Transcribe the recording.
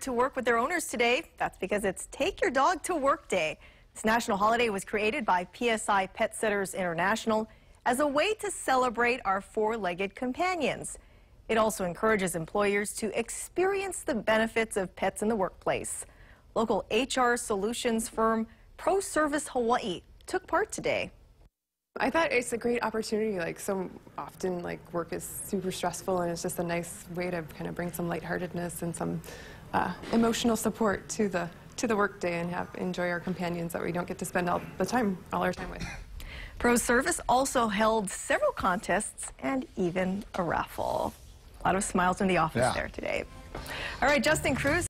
to work with their owners today. That's because it's Take Your Dog to Work Day. This national holiday was created by PSI Pet Sitters International as a way to celebrate our four-legged companions. It also encourages employers to experience the benefits of pets in the workplace. Local HR solutions firm ProService Hawaii took part today. I thought it's a great opportunity. Like so often, like work is super stressful, and it's just a nice way to kind of bring some lightheartedness and some uh, emotional support to the to the workday and have enjoy our companions that we don't get to spend all the time, all our time with. ProService also held several contests and even a raffle. A lot of smiles in the office Yeah. there today. All right, Justin Cruz.